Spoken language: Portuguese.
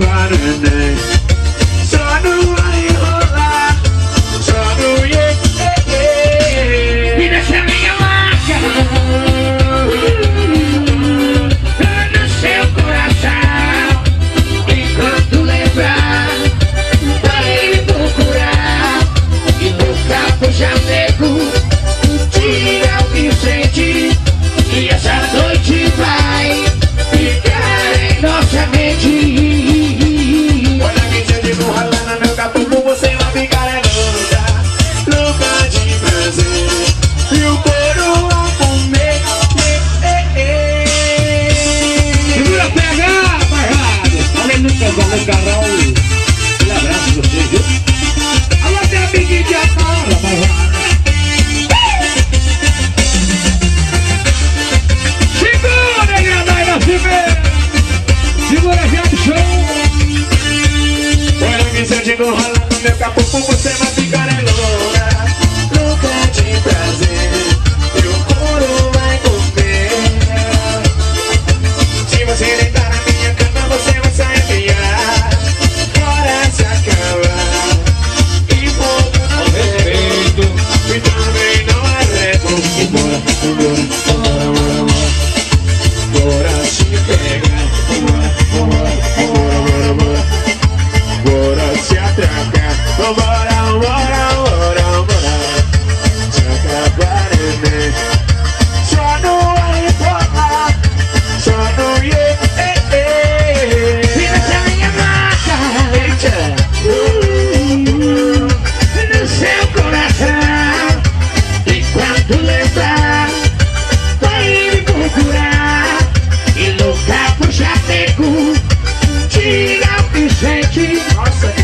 Friday night. do ralado, meu capô com você, mas tranca Vambora, vambora, vambora, vambora Tranca Guaraná Só no Aripola Só no Iê Vira essa minha marca Eita No seu coração E quando lembrar Vai me procurar E louca pro chateco Tira o que sente. Nossa,